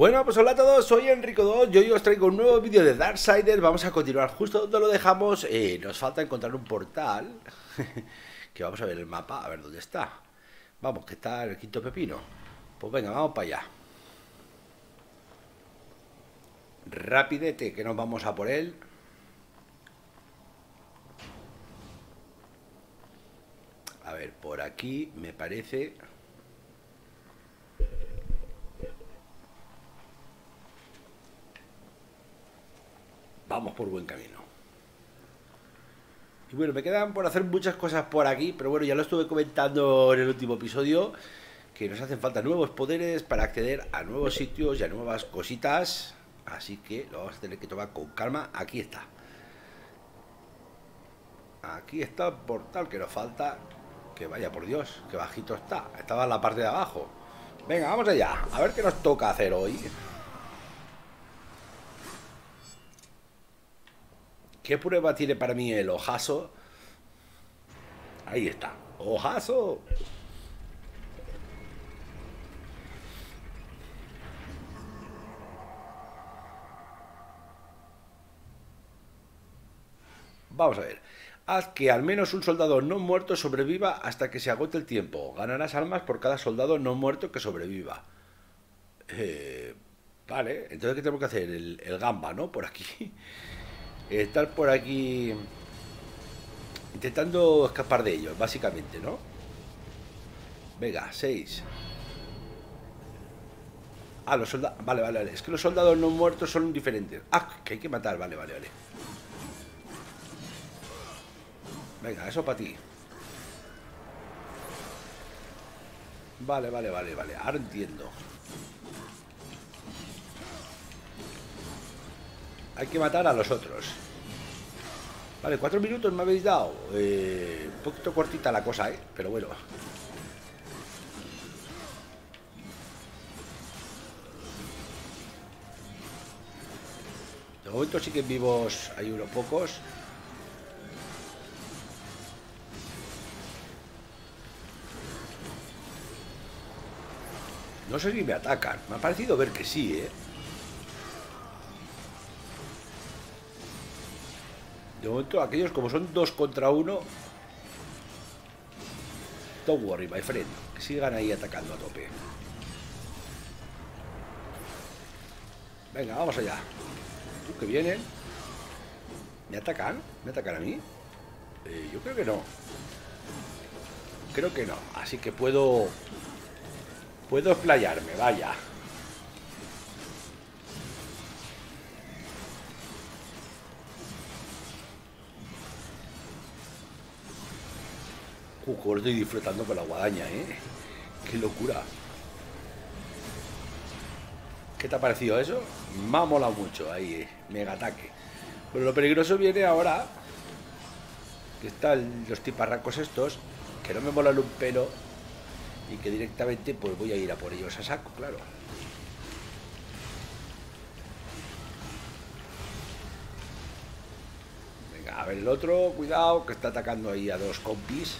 Bueno, pues hola a todos, soy Enrico 2, yo hoy os traigo un nuevo vídeo de Darksiders, vamos a continuar justo donde lo dejamos, eh, nos falta encontrar un portal, que vamos a ver el mapa, a ver dónde está, vamos, que está el quinto pepino, pues venga, vamos para allá, rapidete, que nos vamos a por él, a ver, por aquí me parece... vamos por buen camino. Y bueno, me quedan por hacer muchas cosas por aquí, pero bueno, ya lo estuve comentando en el último episodio, que nos hacen falta nuevos poderes para acceder a nuevos sitios y a nuevas cositas, así que lo vamos a tener que tomar con calma. Aquí está. Aquí está el portal que nos falta, que vaya por Dios, que bajito está. Estaba en la parte de abajo. Venga, vamos allá, a ver qué nos toca hacer hoy. ¿Qué prueba tiene para mí el ojazo? Ahí está. ¡Ojazo! Vamos a ver. Haz que al menos un soldado no muerto sobreviva hasta que se agote el tiempo. Ganarás almas por cada soldado no muerto que sobreviva. Eh, vale, entonces ¿qué tenemos que hacer? El, el gamba, ¿no? Por aquí estar por aquí intentando escapar de ellos, básicamente, ¿no? Venga, 6. Ah, los soldados... Vale, vale, vale. Es que los soldados no muertos son diferentes. Ah, que hay que matar. Vale, vale, vale. Venga, eso para ti. Vale, vale, vale, vale. Ahora entiendo. Hay que matar a los otros. Vale, cuatro minutos me habéis dado. Eh, un poquito cortita la cosa, ¿eh? Pero bueno. De momento sí que vivos hay unos pocos. No sé si me atacan. Me ha parecido ver que sí, ¿eh? De momento, aquellos como son dos contra uno. Don't worry, my friend. Que sigan ahí atacando a tope. Venga, vamos allá. Uh, que vienen. ¿Me atacan? ¿Me atacan a mí? Eh, yo creo que no. Creo que no. Así que puedo... Puedo explayarme, vaya. Uh, estoy disfrutando con la guadaña, ¿eh? ¡Qué locura! ¿Qué te ha parecido eso? Me ha molado mucho ahí, eh. mega ataque. Pero lo peligroso viene ahora, que están los tiparracos estos, que no me molan un pelo y que directamente pues voy a ir a por ellos a saco, claro. Venga, a ver el otro, cuidado, que está atacando ahí a dos compis.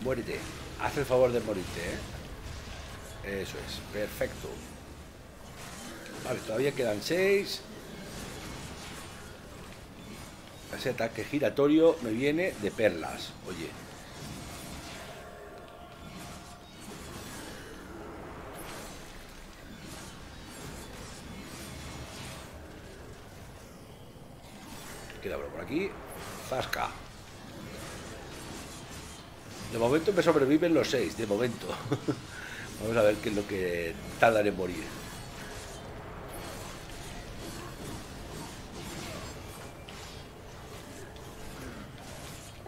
Muérete. Haz el favor de morirte, ¿eh? Eso es. Perfecto. Vale, todavía quedan seis. Ese ataque giratorio me viene de perlas. Oye. Queda por aquí. Zasca. De momento me sobreviven los seis, de momento. Vamos a ver qué es lo que tardan en morir.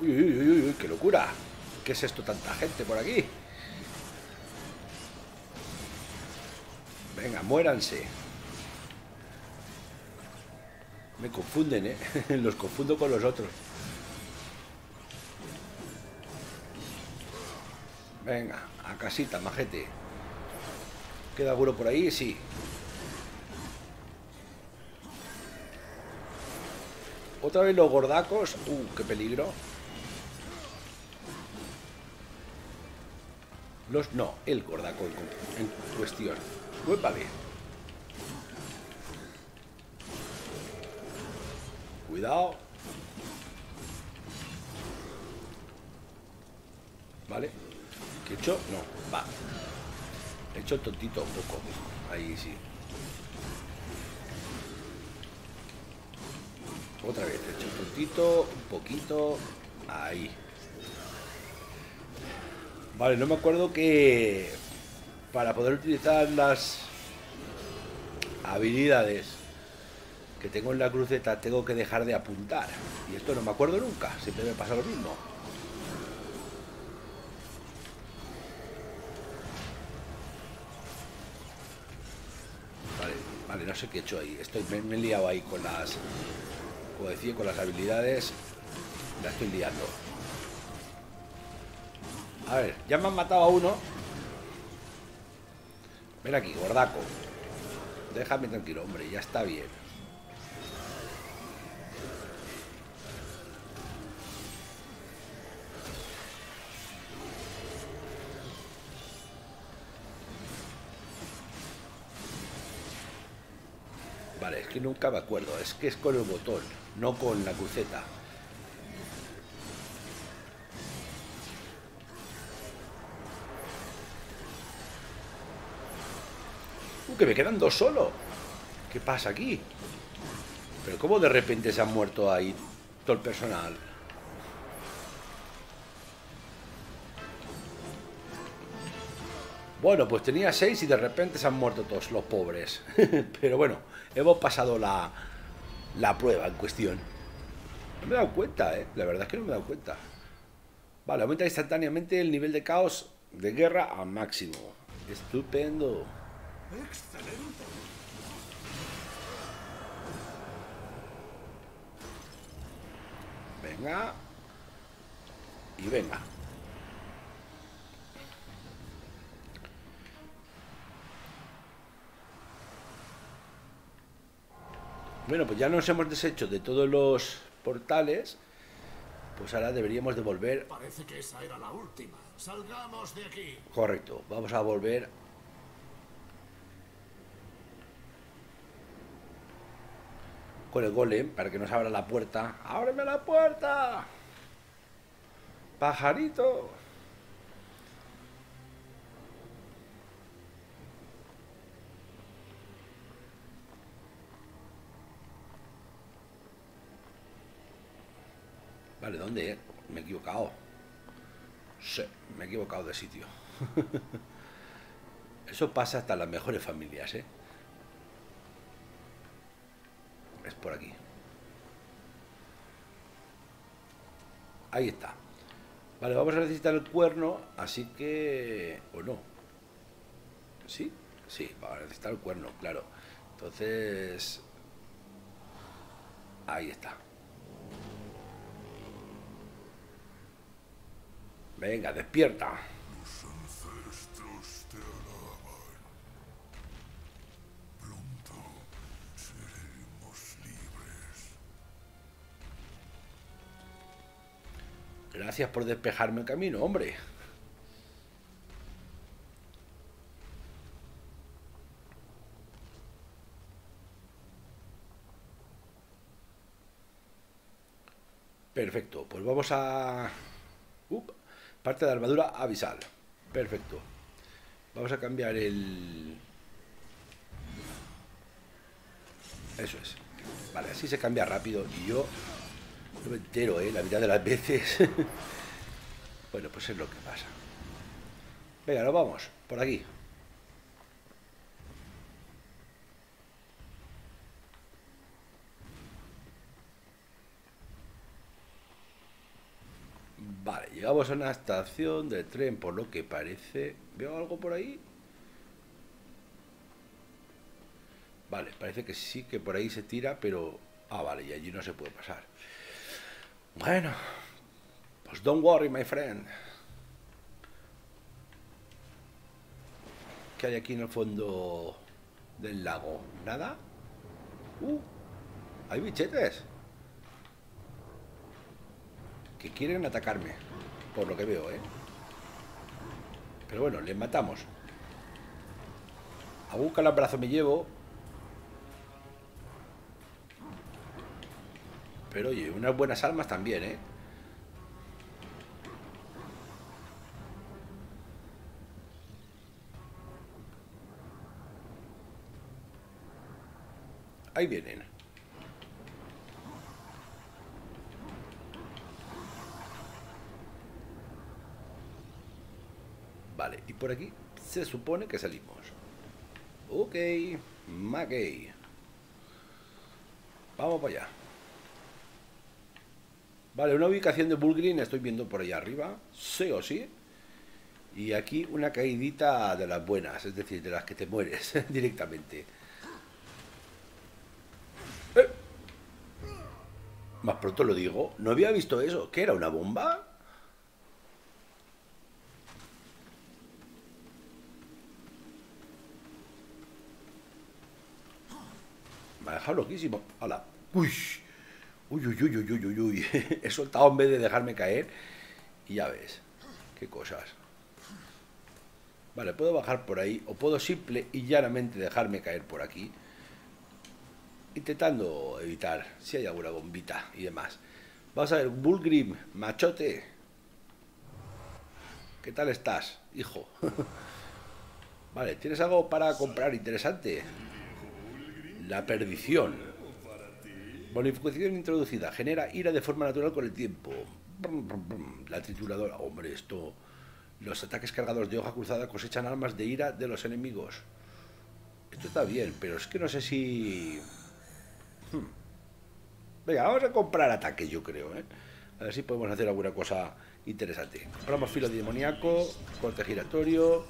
Uy, uy, uy, uy, qué locura. ¿Qué es esto? Tanta gente por aquí. Venga, muéranse. Me confunden, ¿eh? Los confundo con los otros. Venga, a casita, majete. ¿Queda alguno por ahí? Sí. Otra vez los gordacos. Uh, qué peligro. Los, no, el gordaco en, cuestión. Pues Uépale. Cuidado. Vale. ¿Qué he hecho? No, va. Hecho el tontito un poco. Ahí sí. Otra vez, hecho el tontito, un poquito. Ahí. Vale, no me acuerdo que para poder utilizar las habilidades que tengo en la cruceta tengo que dejar de apuntar. Y esto no me acuerdo nunca, siempre me pasa lo mismo. Vale, vale, no sé qué he hecho ahí. Estoy, me, me he liado ahí con las... Como decía, con las habilidades. La estoy liando. A ver, ya me han matado a uno. Ven aquí, gordaco. Déjame tranquilo, hombre, ya está bien. Que nunca me acuerdo. Es que es con el botón, no con la cruceta. Uh, que me quedan dos solo. ¿Qué pasa aquí? Pero ¿cómo de repente se han muerto ahí todo el personal? Bueno, pues tenía seis y de repente se han muerto todos los pobres. Pero bueno, hemos pasado la, la prueba en cuestión. No me he dado cuenta, ¿eh? La verdad es que no me he dado cuenta. Vale, aumenta instantáneamente el nivel de caos de guerra a máximo. Estupendo. ¡Excelente! Venga. Y venga. Bueno, pues ya nos hemos deshecho de todos los portales. Pues ahora deberíamos de volver. Parece que esa era la última. Salgamos de aquí. Correcto. Vamos a volver. Con el golem para que nos abra la puerta. ¡Ábreme la puerta! ¡Pajarito! Vale, ¿dónde? Me he equivocado. Sí, me he equivocado de sitio. Eso pasa hasta las mejores familias, ¿eh? Es por aquí. Ahí está. Vale, vamos a necesitar el cuerno, así que... ¿O no? ¿Sí? Sí, vamos a necesitar el cuerno, claro. Entonces... Ahí está. Venga, despierta. Los ancestros te alaban. Pronto seremos libres. Gracias por despejarme el camino, hombre. Perfecto, pues vamos a... Up, parte de armadura avisal. Perfecto. Vamos a cambiar el... Eso es. Vale, así se cambia rápido y yo no me entero, ¿eh? La mitad de las veces. bueno, pues es lo que pasa. Venga, nos vamos. Por aquí. Vale, llegamos a una estación de tren, por lo que parece... ¿Veo algo por ahí? Vale, parece que sí que por ahí se tira, pero... Ah, vale, y allí no se puede pasar. Bueno, pues don't worry, my friend. ¿Qué hay aquí en el fondo del lago? ¿Nada? Uh, hay bichetes. Que quieren atacarme, por lo que veo, ¿eh? Pero bueno, les matamos. A un calabrazo me llevo. Pero oye, unas buenas armas también, ¿eh? Ahí vienen. Vale, y por aquí se supone que salimos. Ok, Mackey. Vamos para allá. Vale, una ubicación de Bullgreen estoy viendo por allá arriba, sí o sí. Y aquí una caidita de las buenas, es decir, de las que te mueres directamente. Eh. Más pronto lo digo, no había visto eso. ¿Qué era? ¿Una bomba? Loquísimo. Hola. Uy. Uy, uy, uy, uy, uy, uy. He soltado en vez de dejarme caer. Y ya ves. Qué cosas. Vale, puedo bajar por ahí. O puedo simple y llanamente dejarme caer por aquí. Intentando evitar si hay alguna bombita y demás. Vamos a ver, Bullgrim, machote. ¿Qué tal estás, hijo? vale, ¿tienes algo para comprar interesante? La perdición. Bonificación introducida. Genera ira de forma natural con el tiempo. La trituradora. Hombre, esto... Los ataques cargados de hoja cruzada cosechan almas de ira de los enemigos. Esto está bien, pero es que no sé si... Hmm. Venga, vamos a comprar ataques, yo creo, ¿eh? A ver si podemos hacer alguna cosa interesante. Compramos filo demoníaco, corte giratorio,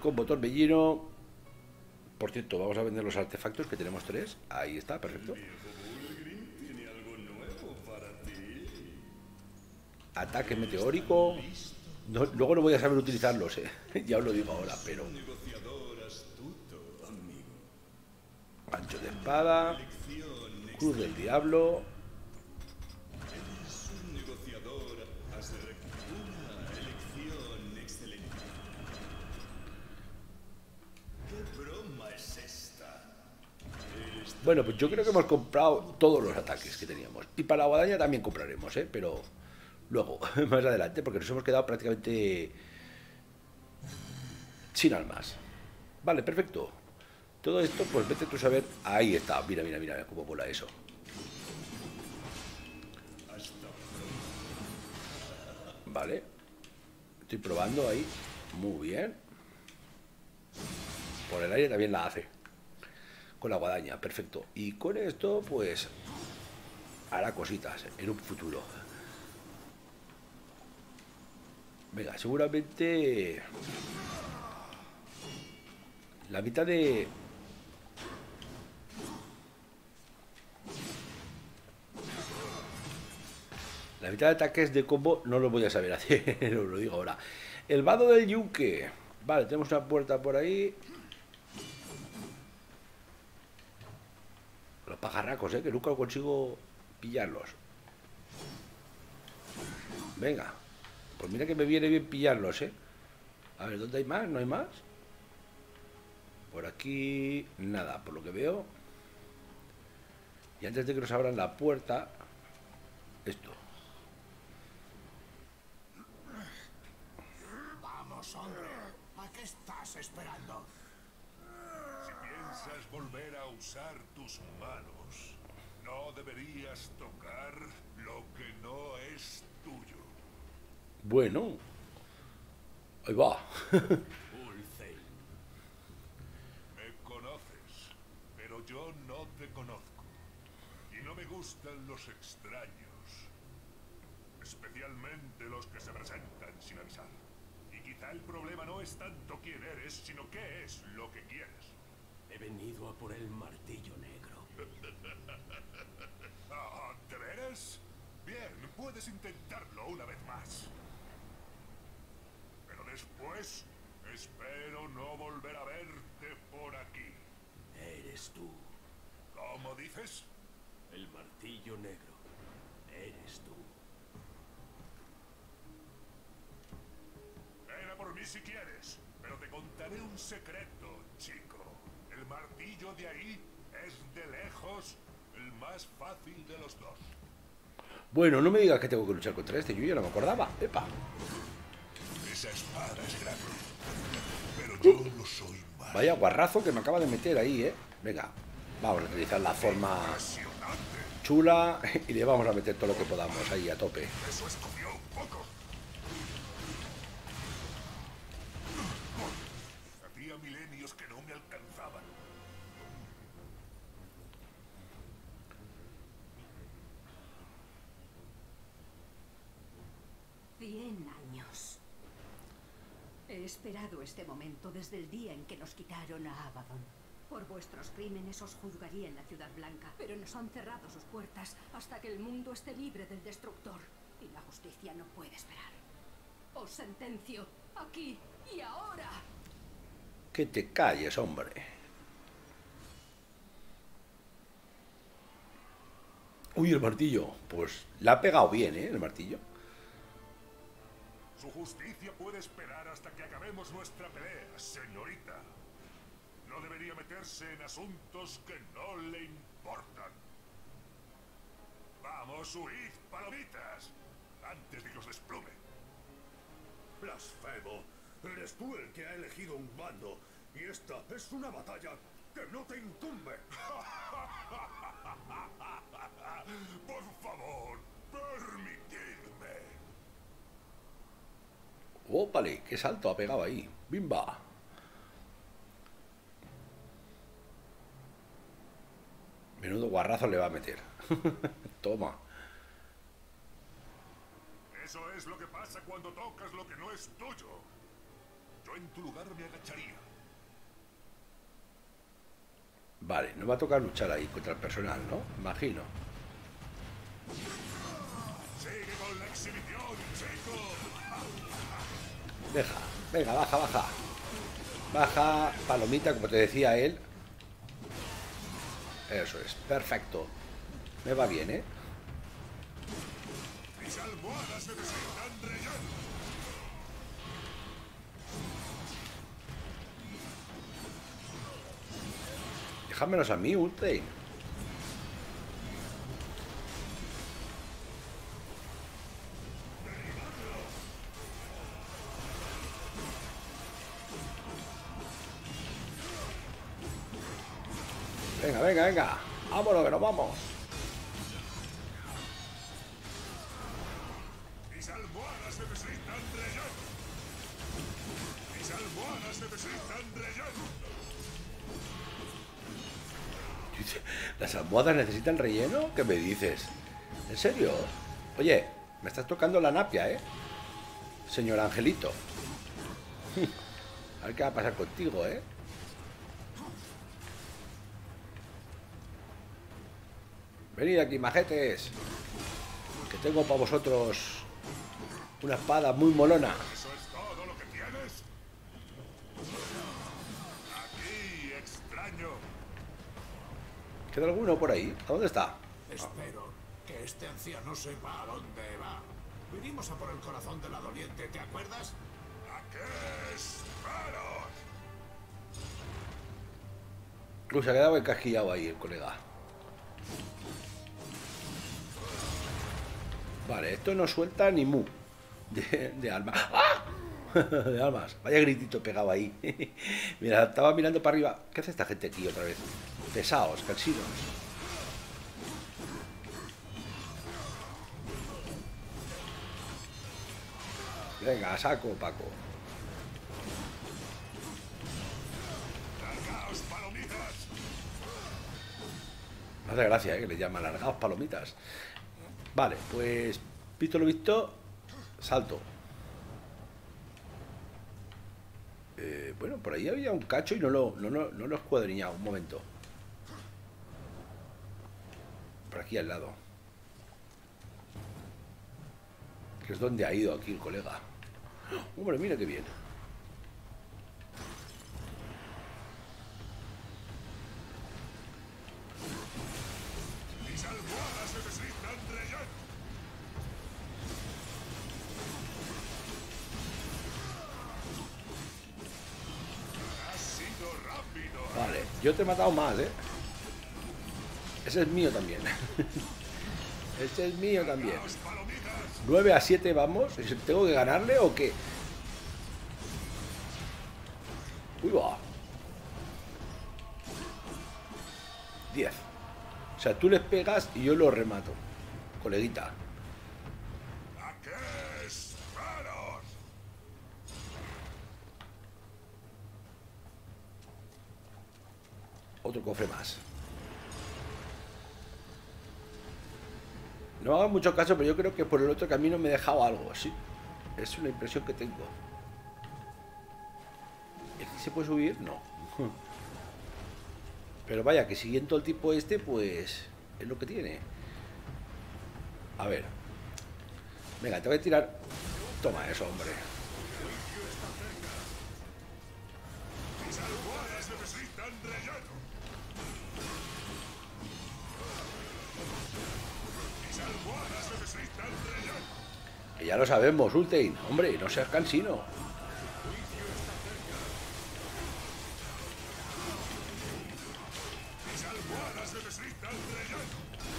combo torbellino. Por cierto, vamos a vender los artefactos, que tenemos tres. Ahí está, perfecto. Ataque meteórico. No, luego no voy a saber utilizarlos, ¿eh? ya os lo digo ahora, pero... Pancho de espada. Cruz del diablo. Bueno, pues yo creo que hemos comprado todos los ataques que teníamos. Y para la guadaña también compraremos, ¿eh? Pero luego, más adelante, porque nos hemos quedado prácticamente sin almas. Vale, perfecto. Todo esto, pues vete tú a saber. Ahí está, mira, mira, mira cómo mola eso. Vale. Estoy probando ahí. Muy bien. Por el aire también la hace. Con la guadaña, perfecto. Y con esto, pues, hará cositas en un futuro. Venga, seguramente la mitad de... La mitad de ataques de combo no lo voy a saber hacer, os lo digo ahora. El vado del yunque. Vale, tenemos una puerta por ahí. Pajarracos, ¿eh? Que nunca consigo pillarlos. Venga. Pues mira que me viene bien pillarlos, ¿eh? A ver, ¿dónde hay más? ¿No hay más? Por aquí, nada, por lo que veo. Y antes de que nos abran la puerta, esto. Vamos, hombre. ¿A qué estás esperando? Si piensas volver a usar tus manos, no deberías tocar lo que no es tuyo. Bueno. Ahí va. Ulfheim. Me conoces, pero yo no te conozco. Y no me gustan los extraños. Especialmente los que se presentan sin avisar. Y quizá el problema no es tanto quién eres, sino qué es lo que quieres. He venido a por el martillo negro. Ah, ¿De veras? Bien, puedes intentarlo una vez más. Pero después, espero no volver a verte por aquí. Eres tú. ¿Cómo dices? El martillo negro. Eres tú. Ven a por mí si quieres, pero te contaré un secreto, chico. Martillo de ahí es de lejos el más fácil de los dos. Bueno, no me digas que tengo que luchar contra este, yo ya no me acordaba. Epa. Esa espada es grande. Pero yo no soy más Vaya guarrazo que me acaba de meter ahí, ¿eh? Venga, vamos a utilizar la forma chula y le vamos a meter todo lo que podamos ahí a tope. Eso un poco. Hacía milenios que no me alcanzaban. Cien años. He esperado este momento desde el día en que nos quitaron a Abaddon. Por vuestros crímenes os juzgaría en la Ciudad Blanca, pero nos han cerrado sus puertas hasta que el mundo esté libre del destructor. Y la justicia no puede esperar. Os sentencio aquí y ahora. Que te calles, hombre. Uy, el martillo. Pues la ha pegado bien, ¿eh? El martillo. Su justicia puede esperar hasta que acabemos nuestra pelea, señorita. No debería meterse en asuntos que no le importan. Vamos, huid, palomitas, antes de que os desplume. Blasfemo. Eres tú el que ha elegido un bando. Y esta es una batalla que no te incumbe. Ópale, qué salto ha pegado ahí. Bimba. Menudo guarrazo le va a meter. Toma. Eso es lo que pasa cuando tocas lo que no es tuyo. Yo en tu lugar me agacharía. Vale, nos va a tocar luchar ahí contra el personal, ¿no? Imagino. Deja, venga, baja, baja. Baja, palomita, como te decía él. Eso es, perfecto. Me va bien, ¿eh? Déjamelos a mí, Ultrain. Venga, venga. Vámonos, que nos vamos. ¿Las almohadas necesitan relleno? ¿Qué me dices? ¿En serio? Oye, me estás tocando la napia, ¿eh? Señor Angelito. A ver qué va a pasar contigo, ¿eh? Venid aquí, majetes. Que tengo para vosotros una espada muy molona. ¿Eso es todo lo que tienes? Aquí, extraño. ¿Queda alguno por ahí? ¿A dónde está? Espero que este anciano sepa a dónde va. Vinimos a por el corazón de la doliente, ¿te acuerdas? ¿A qué esperas? Uy, se ha quedado encasquillado ahí el colega. Vale, esto no suelta ni mu de, de alma. ¡Ah! De almas. Vaya gritito pegado ahí. Mira, estaba mirando para arriba. ¿Qué hace esta gente aquí otra vez? Pesados, cansinos. Venga, saco, Paco. ¡Largaos, palomitas! Me hace gracia, ¿eh? que le llaman largados palomitas. Vale, pues visto lo visto, salto. Eh, bueno, por ahí había un cacho y no lo, no, no, no lo he escuadriñado. Un momento. Por aquí al lado. Que es donde ha ido aquí el colega. Hombre, mira qué bien. Te he matado más, ¿eh? Ese es mío también. Este es mío también. 9 a 7 vamos. ¿Tengo que ganarle o qué? Uy, va. 10. O sea, tú les pegas y yo lo remato. Coleguita. ¿A qué esperas? Otro cofre más. No hagan mucho caso, pero yo creo que por el otro camino me he dejado algo, sí. Es una impresión que tengo. ¿Aquí se puede subir? No. Pero vaya, que siguiendo el tipo este, pues es lo que tiene. A ver. Venga, te voy a tirar... Toma eso, hombre. Ya lo sabemos, Ultein. Hombre, no seas cansino.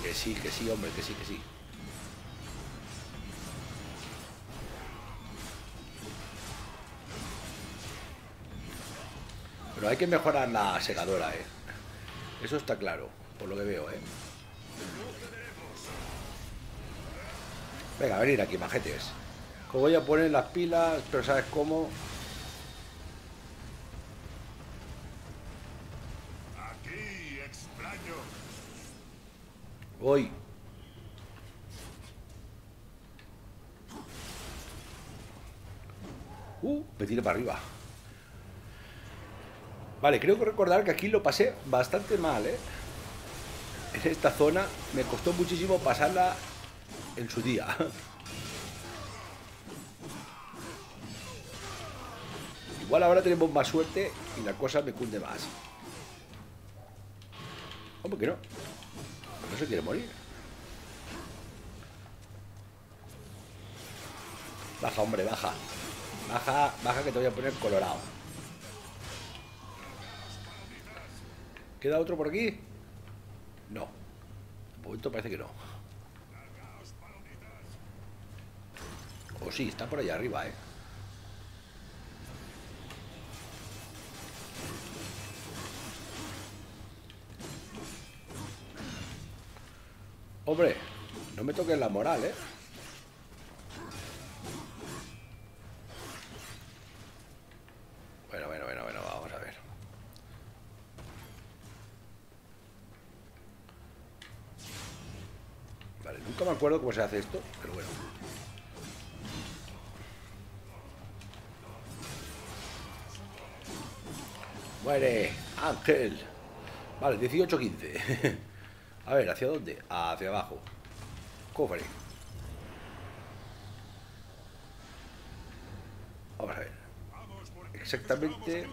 Que sí, que sí, hombre, que sí, que sí. Pero hay que mejorar la segadora, eh. Eso está claro, por lo que veo, eh. Venga, venir aquí, majetes. Que voy a poner las pilas, pero ¿sabes cómo? Aquí extraño. Voy. Uh, me tiro para arriba. Vale, creo que recordar que aquí lo pasé bastante mal, ¿eh? En esta zona me costó muchísimo pasarla en su día. Igual ahora tenemos más suerte y la cosa me cunde más. ¿Cómo que no? No se quiere morir. Baja, hombre, baja. Baja, baja que te voy a poner colorado. ¿Queda otro por aquí? No. De momento parece que no. O sí, está por allá arriba, eh. Hombre, no me toques la moral, ¿eh? Bueno, bueno, bueno, bueno, vamos a ver. Vale, nunca me acuerdo cómo se hace esto, pero bueno. Muere, Ángel. Vale, 18-15. A ver, ¿hacia dónde? Hacia abajo. Cofre. Vamos a ver. Exactamente.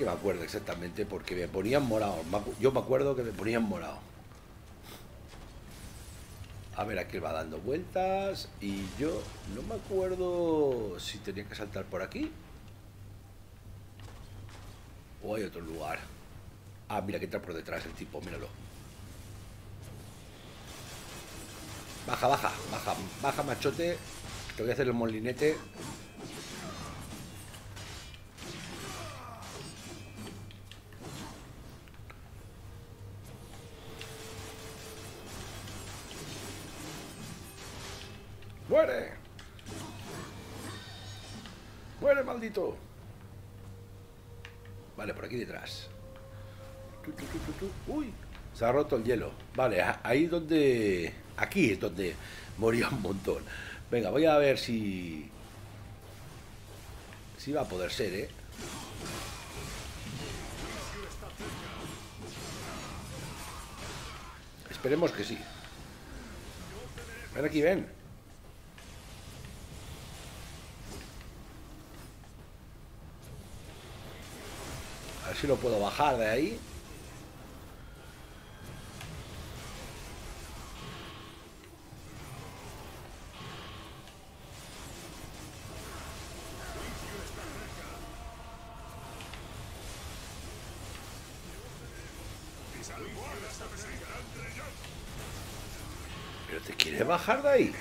Que me acuerdo exactamente, porque me ponían morado. Yo me acuerdo que me ponían morado. A ver, aquí va dando vueltas y yo no me acuerdo si tenía que saltar por aquí. O hay otro lugar. Ah, mira que entra por detrás el tipo, míralo. Baja, baja, baja, baja machote. Te voy a hacer el molinete. Maldito! Vale, por aquí detrás. ¡Uy! Se ha roto el hielo. Vale, ahí donde... Aquí es donde moría un montón. Venga, voy a ver si... Si va a poder ser, ¿eh? Esperemos que sí. Ven aquí, ven. si lo puedo bajar de ahí. ¿Pero te quiere bajar de ahí?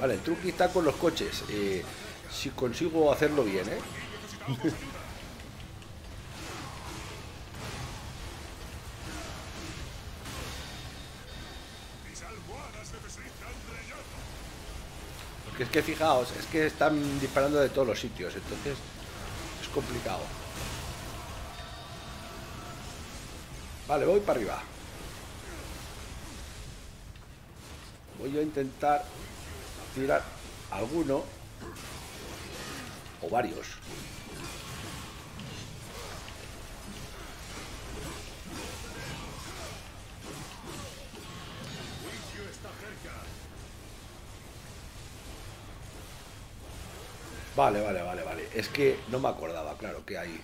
Vale, el truqui está con los coches. Eh, si consigo hacerlo bien, ¿eh? Porque es que fijaos, es que están disparando de todos los sitios, entonces es complicado. Vale, voy para arriba. Voy a intentar tirar alguno o varios. Vale, vale, vale, vale. Es que no me acordaba, claro, que hay.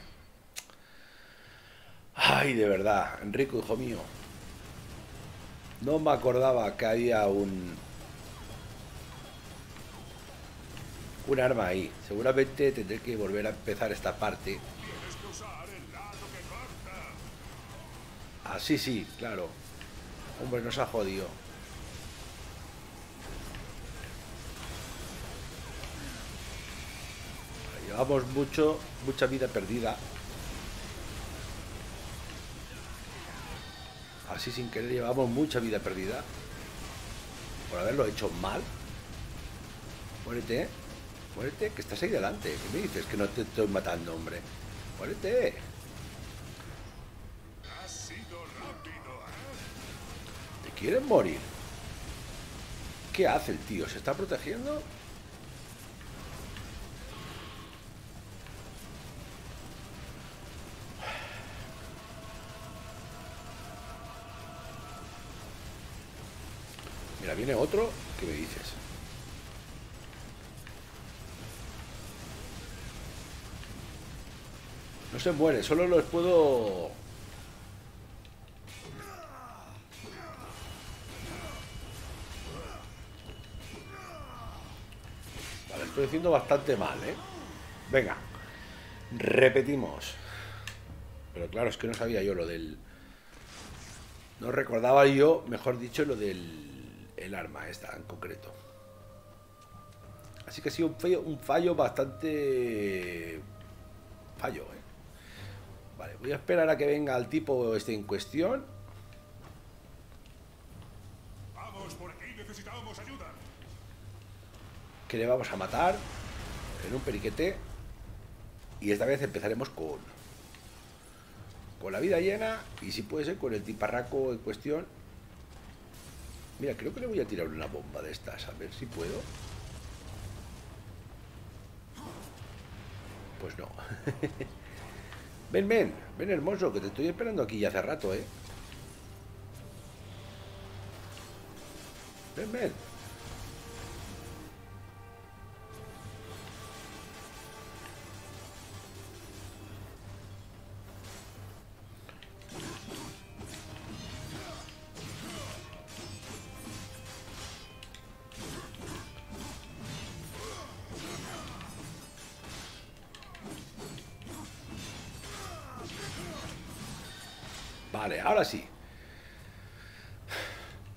Ay, de verdad, Enrico, hijo mío. No me acordaba que había un... Un arma ahí. Seguramente tendré que volver a empezar esta parte. Ah, sí, sí, claro. Hombre, nos ha jodido. Llevamos mucho, mucha vida perdida. Así sin querer llevamos mucha vida perdida. Por haberlo hecho mal. Muérete, ¿eh? Muérete, que estás ahí delante. ¿Qué me dices? Que no te estoy matando, hombre. Muérete. ¿Te quieren morir? ¿Qué hace el tío? ¿Se está protegiendo? Mira, viene otro. ¿Qué me dices? No se muere, solo los puedo... Vale, estoy haciendo bastante mal, ¿eh? Venga, repetimos. Pero claro, es que no sabía yo lo del... No recordaba yo, mejor dicho, lo del el arma esta en concreto. Así que ha sido un fallo, un fallo bastante... Fallo, ¿eh? Vale, voy a esperar a que venga el tipo este en cuestión. Vamos, por aquí necesitamos ayuda. Que le vamos a matar en un periquete. Y esta vez empezaremos con... Con la vida llena y si puede ser con el tiparraco en cuestión. Mira, creo que le voy a tirar una bomba de estas, a ver si puedo. Pues no. ven, ven, ven hermoso, que te estoy esperando aquí ya hace rato, ¿eh? Ven, ven.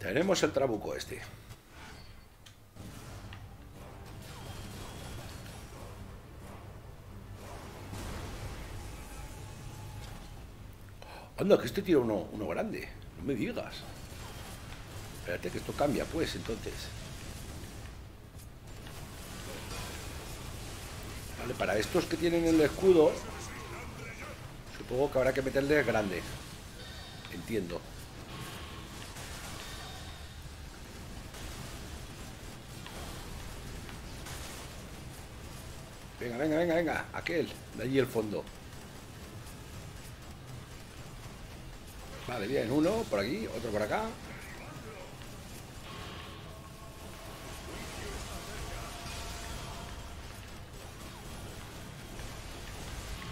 Tenemos el trabuco este. Anda, que este tira uno, uno grande. No me digas. Espérate que esto cambia, pues, entonces. Vale, para estos que tienen el escudo, supongo que habrá que meterle grande. Entiendo. Venga, venga, venga. Aquel, de allí el fondo. Vale, bien. Uno por aquí, otro por acá.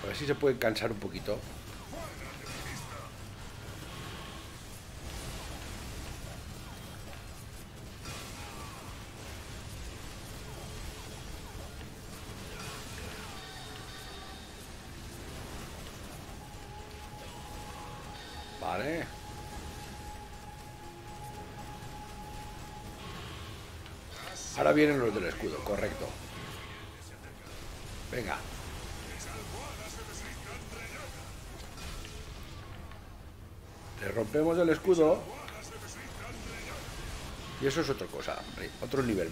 ver si se puede cansar un poquito.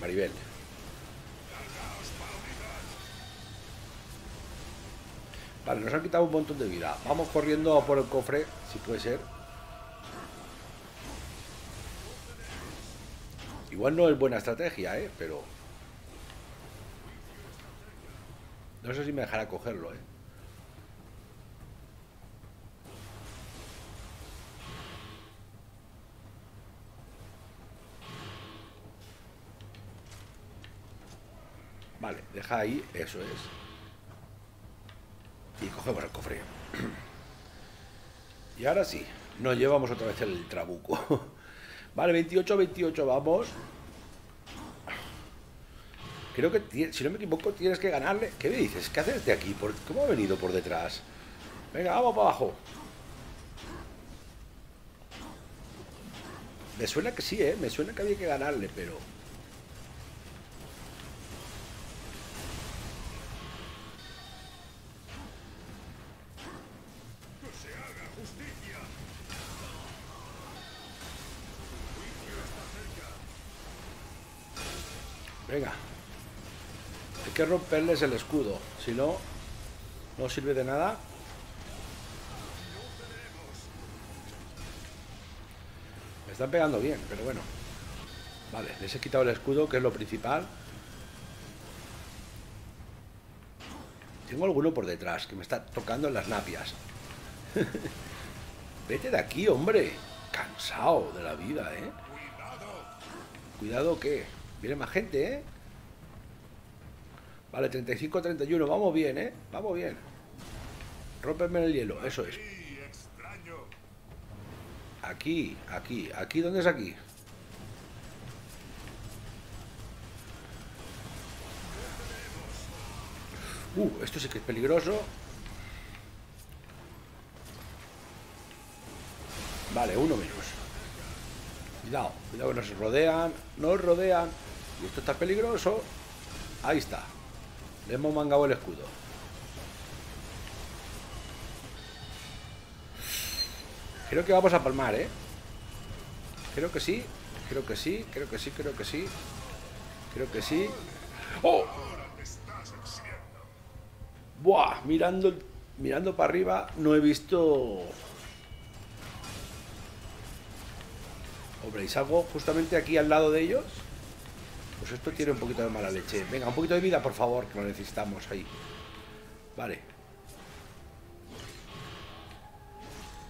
Maribel. Vale, nos han quitado un montón de vida. Vamos corriendo por el cofre, si puede ser. Igual no es buena estrategia, ¿eh? Pero... No sé si me dejará cogerlo, ¿eh? Vale, deja ahí, eso es. Y cogemos el cofre. Y ahora sí, nos llevamos otra vez el trabuco. Vale, 28, 28, vamos. Creo que, si no me equivoco, tienes que ganarle. ¿Qué me dices? ¿Qué haces de aquí? ¿Cómo ha venido por detrás? Venga, vamos para abajo. Me suena que sí, ¿eh? Me suena que había que ganarle, pero... que romperles el escudo. Si no, no sirve de nada. Me están pegando bien, pero bueno. Vale, les he quitado el escudo, que es lo principal. Tengo alguno por detrás que me está tocando en las napias. Vete de aquí, hombre. Cansado de la vida, ¿eh? Cuidado, ¿qué? Viene más gente, ¿eh? Vale, 35-31. Vamos bien, ¿eh? Vamos bien. Rómpeme el hielo, eso es. Aquí, aquí. ¿Aquí? ¿Dónde es aquí? Uh, esto sí que es peligroso. Vale, uno menos. Cuidado, cuidado que nos rodean. Nos rodean. Y esto está peligroso. Ahí está. Le hemos mangado el escudo. Creo que vamos a palmar, ¿eh? Creo que sí. Creo que sí. Creo que sí. Creo que sí. Creo que sí. ¡Oh! Buah, mirando, mirando para arriba no he visto... Hombre, y salgo justamente aquí al lado de ellos. Pues esto tiene un poquito de mala leche. Venga, un poquito de vida, por favor, que lo necesitamos ahí. Vale.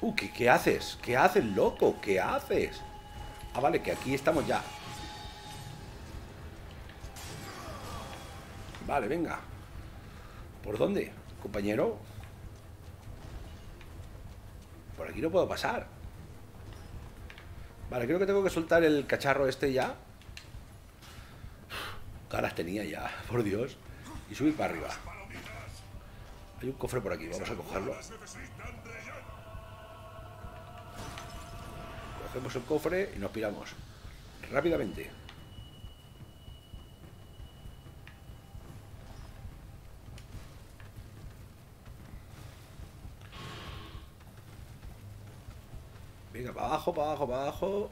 Uh, ¿qué, ¿qué haces? ¿Qué haces, loco? ¿Qué haces? Ah, vale, que aquí estamos ya. Vale, venga. ¿Por dónde, compañero? Por aquí no puedo pasar. Vale, creo que tengo que soltar el cacharro este ya. Caras tenía ya, por Dios. Y subir para arriba. Hay un cofre por aquí, vamos a cogerlo. Cogemos el cofre y nos piramos. Rápidamente. Venga, para abajo, para abajo, para abajo.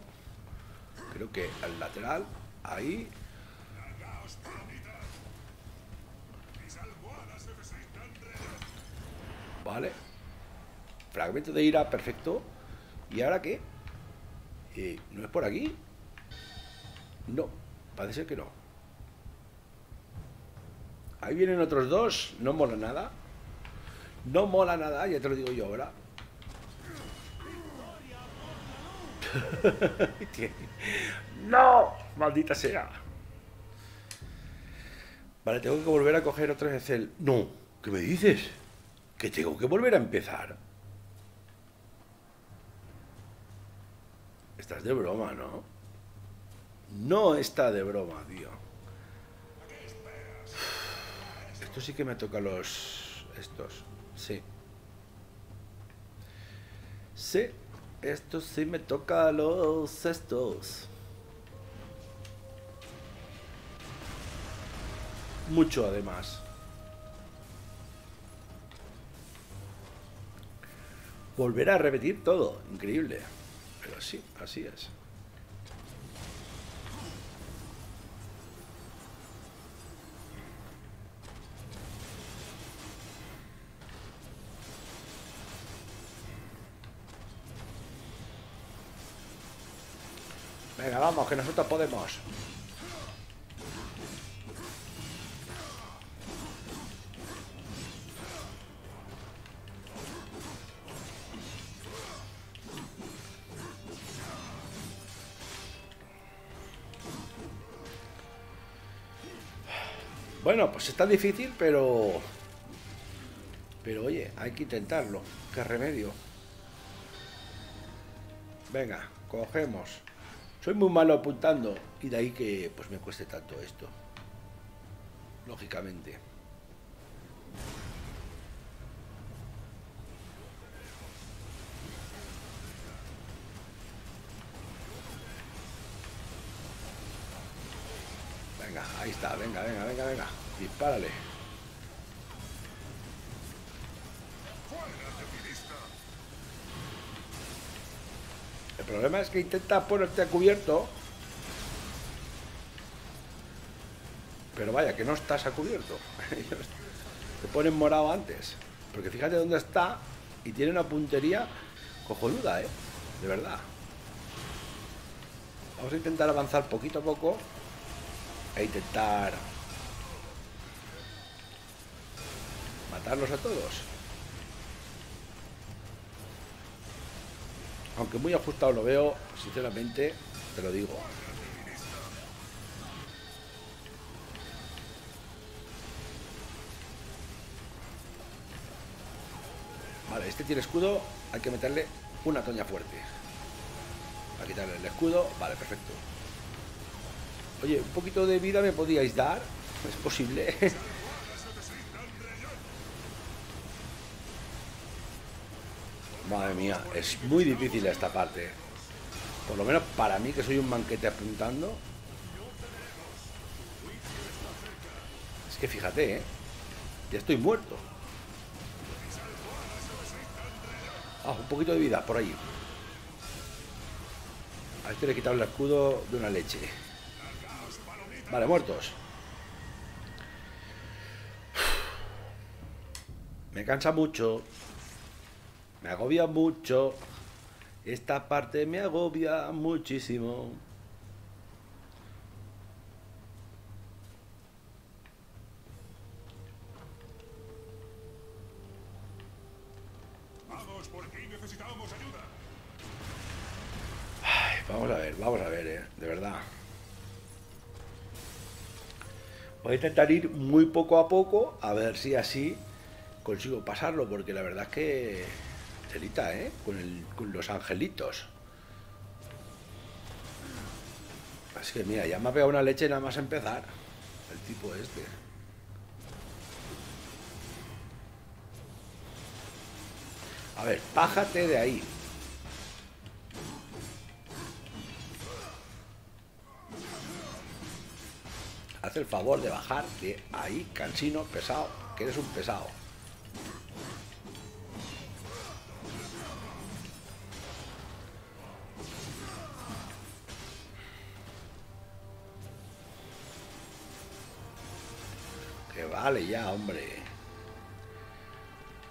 Creo que al lateral. Ahí. Vale. Fragmento de ira, perfecto. ¿Y ahora qué? Eh, ¿No es por aquí? No, parece ser que no. Ahí vienen otros dos. No mola nada. No mola nada, ya te lo digo yo ahora. ¡No! Maldita sea. Vale, tengo que volver a coger otra vez el... No, ¿qué me dices? Que tengo que volver a empezar. Estás de broma, ¿no? No está de broma, tío. Esto sí que me toca los... estos. Sí. Sí. Esto sí me toca los estos. Mucho además. Volver a repetir todo. Increíble. Pero sí, así es. Venga, vamos, que nosotros podemos. Bueno, pues está difícil, pero... Pero oye, hay que intentarlo. ¿Qué remedio? Venga, cogemos. Soy muy malo apuntando y de ahí que pues me cueste tanto esto. Lógicamente. Venga, ahí está, venga, venga. Dispárale. El problema es que intenta ponerte a cubierto. Pero vaya, que no estás a cubierto. Te ponen morado antes. Porque fíjate dónde está y tiene una puntería cojonuda, ¿eh? De verdad. Vamos a intentar avanzar poquito a poco e intentar matarlos a todos. Aunque muy ajustado lo veo, sinceramente, te lo digo. Vale, este tiene escudo, hay que meterle una toña fuerte. A quitarle el escudo, vale, perfecto. Oye, un poquito de vida me podíais dar, es posible. Madre mía, es muy difícil esta parte. Por lo menos para mí, que soy un manquete apuntando. Es que fíjate, ¿eh? Ya estoy muerto. Ah, un poquito de vida por ahí. A este le he quitado el escudo de una leche. Vale, muertos. Me cansa mucho. Me agobia mucho. Esta parte me agobia muchísimo. Vamos, por aquí necesitamos ayuda. Ay, vamos a ver, vamos a ver, eh, de verdad. Voy a intentar ir muy poco a poco, a ver si así consigo pasarlo, porque la verdad es que telita, ¿eh? Con, el- con los angelitos. Así que mira, ya me ha pegado una leche nada más empezar. El tipo este. A ver, pájate de ahí. Haz el favor de bajar de ahí, cansino, pesado, que eres un pesado. Vale ya, hombre.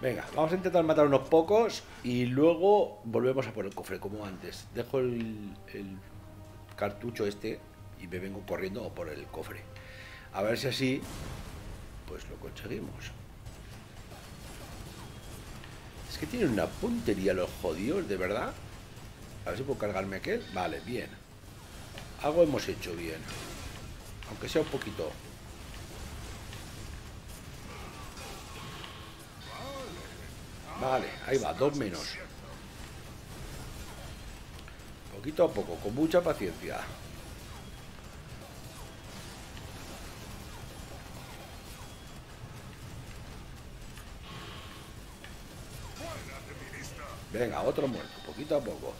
Venga, vamos a intentar matar unos pocos y luego volvemos a por el cofre como antes. Dejo el, cartucho este y me vengo corriendo por el cofre. A ver si así, pues lo conseguimos. Es que tienen una puntería los jodidos, de verdad. A ver si puedo cargarme aquel. Vale, bien. Algo hemos hecho bien. Aunque sea un poquito. Vale, ahí va, dos menos. Poquito a poco, con mucha paciencia. Venga, otro muerto, poquito a poco.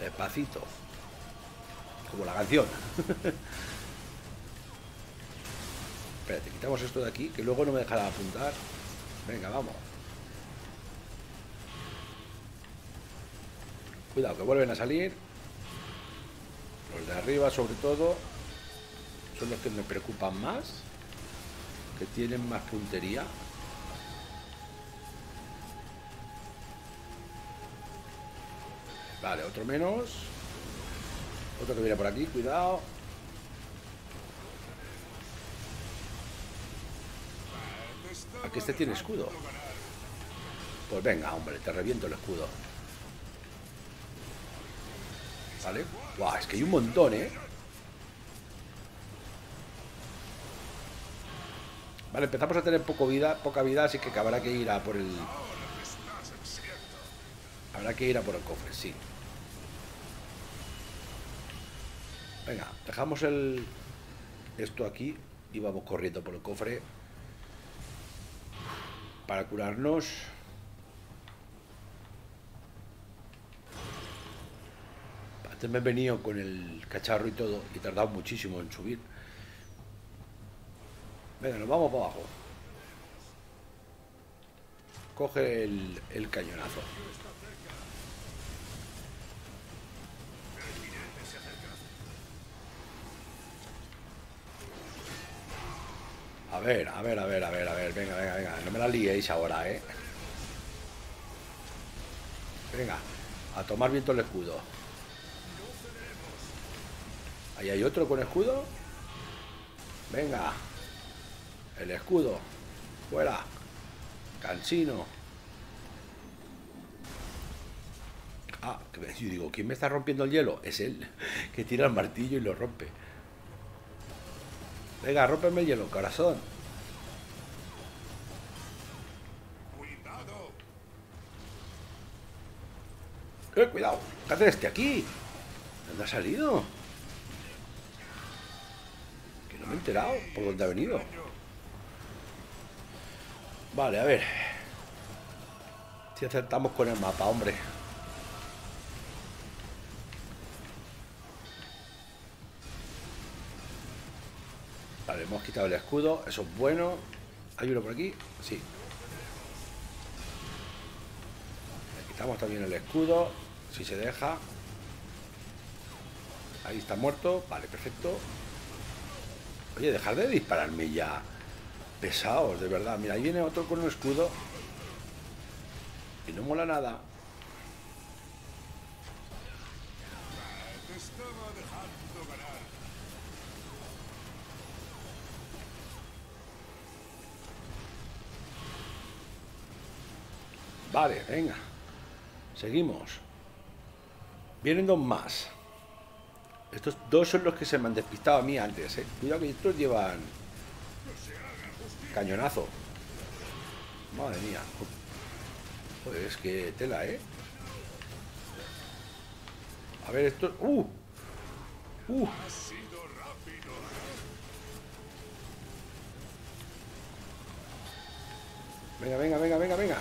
Despacito. Como la canción. Espérate, quitamos esto de aquí, que luego no me dejará apuntar. Venga, vamos. Cuidado, que vuelven a salir. Los de arriba, sobre todo, son los que me preocupan más. Que tienen más puntería. Vale, otro menos. Otro que viene por aquí, cuidado. Aquí este tiene escudo. Pues venga, hombre, te reviento el escudo. ¿Vale? Guau, es que hay un montón, ¿eh? Vale, empezamos a tener poco vida, poca vida, así que habrá que ir a por el... Habrá que ir a por el cofre, sí. Venga, dejamos el... Esto aquí y vamos corriendo por el cofre. Para curarnos. Me he venido con el cacharro y todo y he tardado muchísimo en subir. Venga, nos vamos para abajo. Coge el, el cañonazo. A ver, a ver, a ver, a ver, a ver. Venga, venga, venga. No me la liéis ahora, ¿eh? Venga, a tomar viento el escudo. Ahí hay otro con escudo. Venga. El escudo. Fuera. Cansino. Ah, yo digo, ¿quién me está rompiendo el hielo? Es él, que tira el martillo y lo rompe. Venga, rómpeme el hielo, corazón. ¡Cuidado! Eh, cuidado, ¿qué hace este aquí? ¿Dónde ha salido? Me he enterado por dónde ha venido. Vale, a ver. Si acertamos con el mapa, hombre. Vale, hemos quitado el escudo, eso es bueno. ¿Hay uno por aquí? Sí. Quitamos también el escudo, si se deja. Ahí está muerto, vale, perfecto. Oye, dejar de dispararme ya. Pesados, de verdad. Mira, ahí viene otro con un escudo. Y no mola nada. Vale, venga. Seguimos. Vienen dos más. Estos dos son los que se me han despistado a mí antes, eh. Cuidado que estos llevan cañonazo. Madre mía. Joder, es que tela, ¿eh? A ver, esto... ¡Uh! ¡Uh! Venga, venga, venga, venga, venga.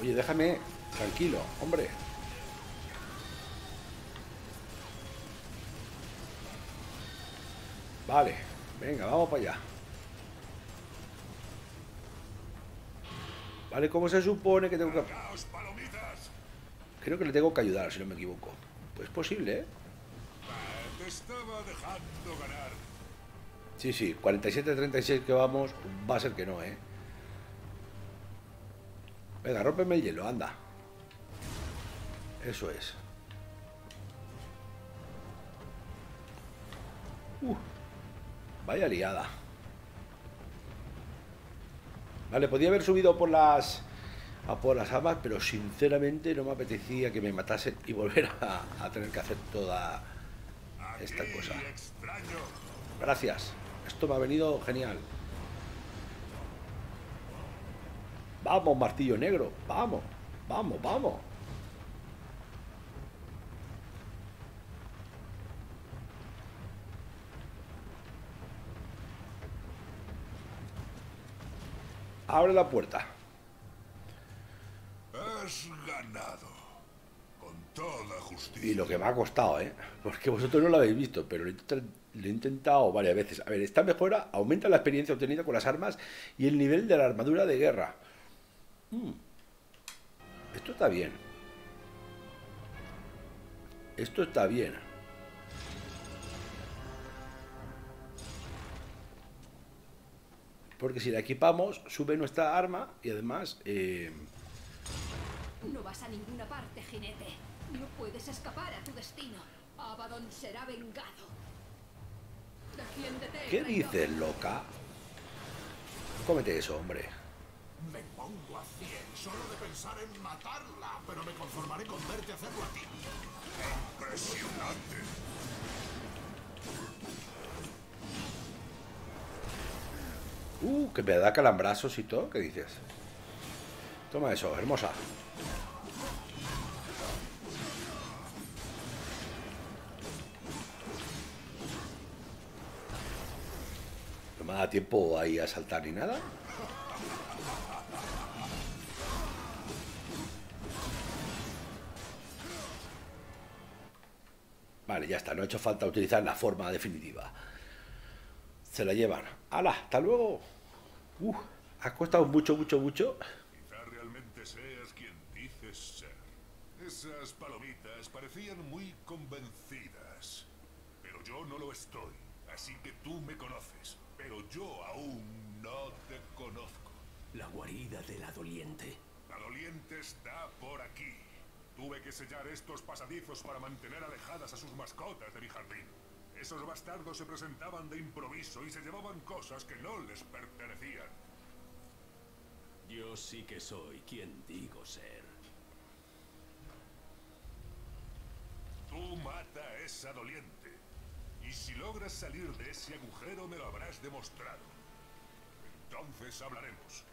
Oye, déjame tranquilo, hombre. Vale, venga, vamos para allá. Vale, ¿cómo se supone que tengo que...? Creo que le tengo que ayudar, si no me equivoco. Pues posible, ¿eh? Te estaba dejando ganar. Sí, sí, 47-36 que vamos, va a ser que no, ¿eh? Venga, rómpeme el hielo, anda. Eso es. Uh, vaya liada. Vale, podía haber subido por las a por las armas, pero sinceramente no me apetecía que me matasen y volver a, a tener que hacer toda esta cosa. Gracias. Esto me ha venido genial. Vamos, martillo negro. Vamos, vamos, vamos. Abre la puerta. Has ganado. Con toda justicia. Y lo que me ha costado, ¿eh? Porque vosotros no lo habéis visto, pero lo he, intentado varias veces. A ver, esta mejora aumenta la experiencia obtenida con las armas y el nivel de la armadura de guerra. Mm. Esto está bien. Esto está bien. Porque si la equipamos, sube nuestra arma y además... eh, No vas a ninguna parte, jinete. No puedes escapar a tu destino. Abaddon será vengado. Defiéndete. ¿Qué dices, loca? Cómete eso, hombre. Me pongo a 100 solo de pensar en matarla, pero me conformaré con verte hacerlo a ti. Impresionante. Uh, que me da calambrazos y todo. ¿Qué dices? Toma eso, hermosa. No me da tiempo ahí a saltar ni nada. Vale, ya está. No ha hecho falta utilizar la forma definitiva. Se la llevan. ¡Hala! ¡Hasta luego! Uf, ha costado mucho, mucho, mucho. Quizá realmente seas quien dices ser. Esas palomitas parecían muy convencidas. Pero yo no lo estoy. Así que tú me conoces. Pero yo aún no te conozco. La guarida de la doliente. La doliente está por aquí. Tuve que sellar estos pasadizos para mantener alejadas a sus mascotas de mi jardín. Esos bastardos se presentaban de improviso y se llevaban cosas que no les pertenecían. Yo sí que soy quien digo ser. Tú mata a esa doliente. Y si logras salir de ese agujero me lo habrás demostrado. Entonces hablaremos.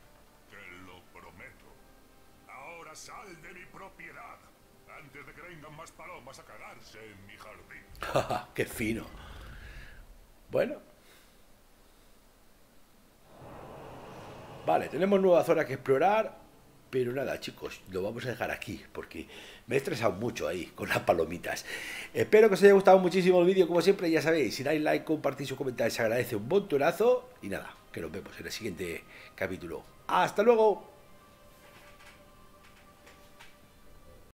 Te lo prometo. Ahora sal de mi propiedad. Antes de que vengan más palomas a cagarse en mi jardín. ¡Qué fino! Bueno. Vale, tenemos nueva zona que explorar. Pero nada, chicos, lo vamos a dejar aquí porque me he estresado mucho ahí con las palomitas. Espero que os haya gustado muchísimo el vídeo, como siempre, ya sabéis, si dais like, compartís o comentáis, se agradece un montonazo. Y nada, que nos vemos en el siguiente capítulo. ¡Hasta luego!